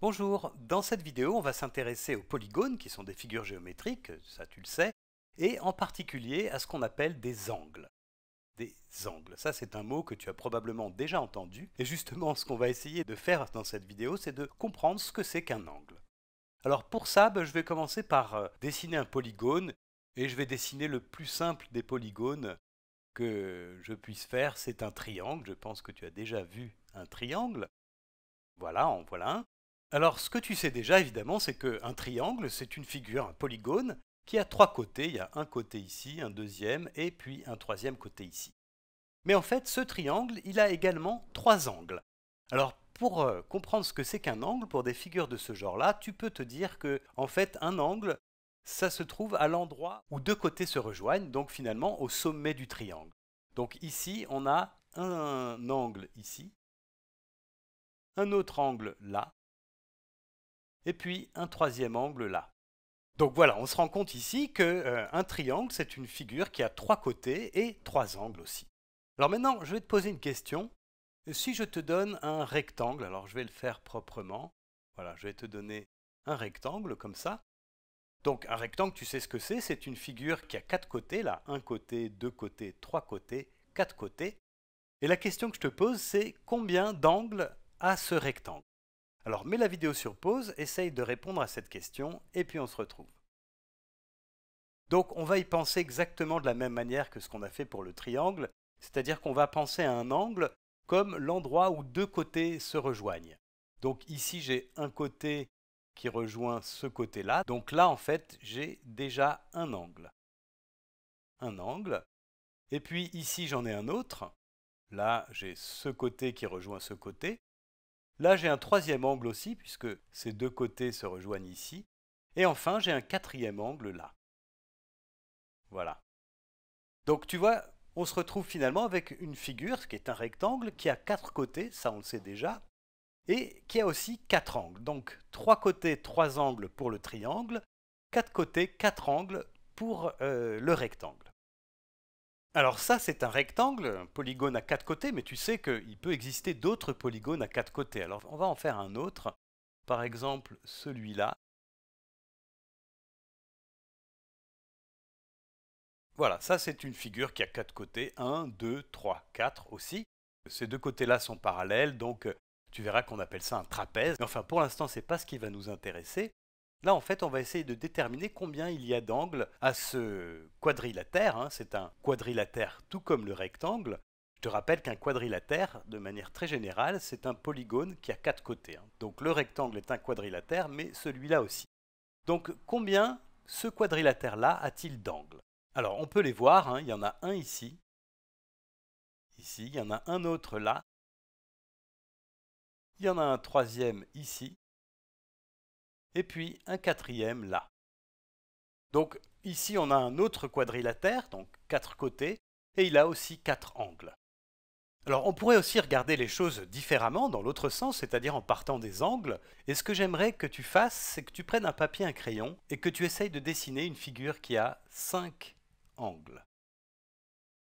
Bonjour, dans cette vidéo on va s'intéresser aux polygones qui sont des figures géométriques, ça tu le sais, et en particulier à ce qu'on appelle des angles. Des angles, ça c'est un mot que tu as probablement déjà entendu, et justement ce qu'on va essayer de faire dans cette vidéo c'est de comprendre ce que c'est qu'un angle. Alors pour ça, ben, je vais commencer par euh, dessiner un polygone, et je vais dessiner le plus simple des polygones que je puisse faire, c'est un triangle, je pense que tu as déjà vu un triangle. Voilà, en voilà un. Alors, ce que tu sais déjà, évidemment, c'est qu'un triangle, c'est une figure, un polygone, qui a trois côtés. Il y a un côté ici, un deuxième, et puis un troisième côté ici. Mais en fait, ce triangle, il a également trois angles. Alors, pour euh, comprendre ce que c'est qu'un angle, pour des figures de ce genre-là, tu peux te dire que, en fait, un angle, ça se trouve à l'endroit où deux côtés se rejoignent, donc finalement au sommet du triangle. Donc ici, on a un angle ici, un autre angle là, et puis un troisième angle là. Donc voilà, on se rend compte ici qu'un euh, triangle, c'est une figure qui a trois côtés et trois angles aussi. Alors maintenant, je vais te poser une question. Si je te donne un rectangle, alors je vais le faire proprement. Voilà, je vais te donner un rectangle comme ça. Donc un rectangle, tu sais ce que c'est? C'est une figure qui a quatre côtés, là, un côté, deux côtés, trois côtés, quatre côtés. Et la question que je te pose, c'est combien d'angles a ce rectangle? Alors mets la vidéo sur pause, essaye de répondre à cette question, et puis on se retrouve. Donc on va y penser exactement de la même manière que ce qu'on a fait pour le triangle, c'est-à-dire qu'on va penser à un angle comme l'endroit où deux côtés se rejoignent. Donc ici j'ai un côté qui rejoint ce côté-là, donc là en fait j'ai déjà un angle. Un angle, et puis ici j'en ai un autre, là j'ai ce côté qui rejoint ce côté, Là, j'ai un troisième angle aussi, puisque ces deux côtés se rejoignent ici. Et enfin, j'ai un quatrième angle là. Voilà. Donc tu vois, on se retrouve finalement avec une figure, qui est un rectangle, qui a quatre côtés, ça on le sait déjà, et qui a aussi quatre angles. Donc trois côtés, trois angles pour le triangle, quatre côtés, quatre angles pour euh, le rectangle. Alors ça, c'est un rectangle, un polygone à quatre côtés, mais tu sais qu'il peut exister d'autres polygones à quatre côtés. Alors on va en faire un autre, par exemple celui-là. Voilà, ça c'est une figure qui a quatre côtés, 1, 2, 3, 4 aussi. Ces deux côtés-là sont parallèles, donc tu verras qu'on appelle ça un trapèze. Mais enfin, pour l'instant, ce n'est pas ce qui va nous intéresser. Là, en fait, on va essayer de déterminer combien il y a d'angles à ce quadrilatère. Hein. C'est un quadrilatère tout comme le rectangle. Je te rappelle qu'un quadrilatère, de manière très générale, c'est un polygone qui a quatre côtés. Hein. Donc le rectangle est un quadrilatère, mais celui-là aussi. Donc combien ce quadrilatère-là a-t-il d'angles? Alors on peut les voir, hein. il y en a un ici, ici, il y en a un autre là, il y en a un troisième ici, et puis un quatrième là. Donc ici on a un autre quadrilatère, donc quatre côtés, et il a aussi quatre angles. Alors on pourrait aussi regarder les choses différemment, dans l'autre sens, c'est-à-dire en partant des angles, et ce que j'aimerais que tu fasses, c'est que tu prennes un papier, un crayon, et que tu essayes de dessiner une figure qui a cinq angles.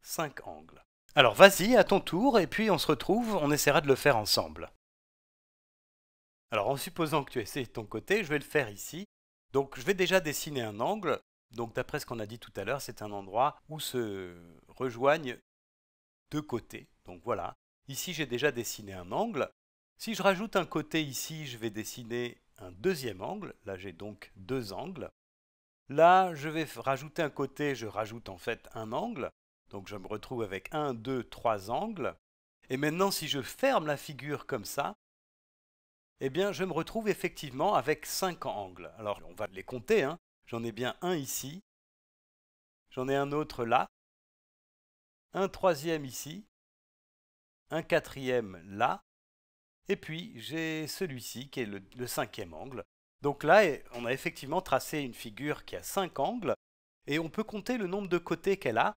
Cinq angles. Alors vas-y, à ton tour, et puis on se retrouve, on essaiera de le faire ensemble. Alors en supposant que tu essayes de ton côté, je vais le faire ici. Donc je vais déjà dessiner un angle. Donc d'après ce qu'on a dit tout à l'heure, c'est un endroit où se rejoignent deux côtés. Donc voilà. Ici j'ai déjà dessiné un angle. Si je rajoute un côté ici, je vais dessiner un deuxième angle. Là j'ai donc deux angles. Là, je vais rajouter un côté, je rajoute en fait un angle. Donc je me retrouve avec un, deux, trois angles. Et maintenant, si je ferme la figure comme ça, eh bien, je me retrouve effectivement avec 5 angles. Alors, on va les compter. Hein. J'en ai bien un ici. J'en ai un autre là. Un troisième ici. Un quatrième là. Et puis, j'ai celui-ci qui est le, le, cinquième angle. Donc là, on a effectivement tracé une figure qui a 5 angles. Et on peut compter le nombre de côtés qu'elle a.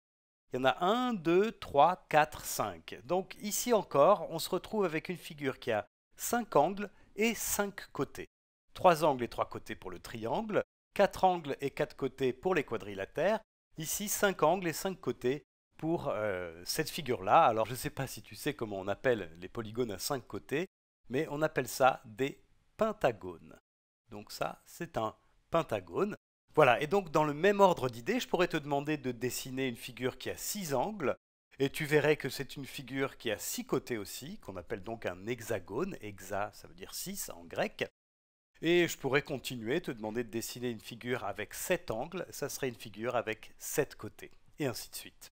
Il y en a 1, 2, 3, 4, 5. Donc ici encore, on se retrouve avec une figure qui a 5 angles et 5 côtés. 3 angles et 3 côtés pour le triangle, 4 angles et 4 côtés pour les quadrilatères, ici 5 angles et 5 côtés pour euh, cette figure-là. Alors je ne sais pas si tu sais comment on appelle les polygones à 5 côtés, mais on appelle ça des pentagone. Donc ça, c'est un pentagone. Voilà, et donc dans le même ordre d'idées, je pourrais te demander de dessiner une figure qui a six angles, et tu verrais que c'est une figure qui a six côtés aussi, qu'on appelle donc un hexagone. Hexa, ça veut dire six en grec. Et je pourrais continuer, te demander de dessiner une figure avec sept angles, ça serait une figure avec sept côtés, et ainsi de suite.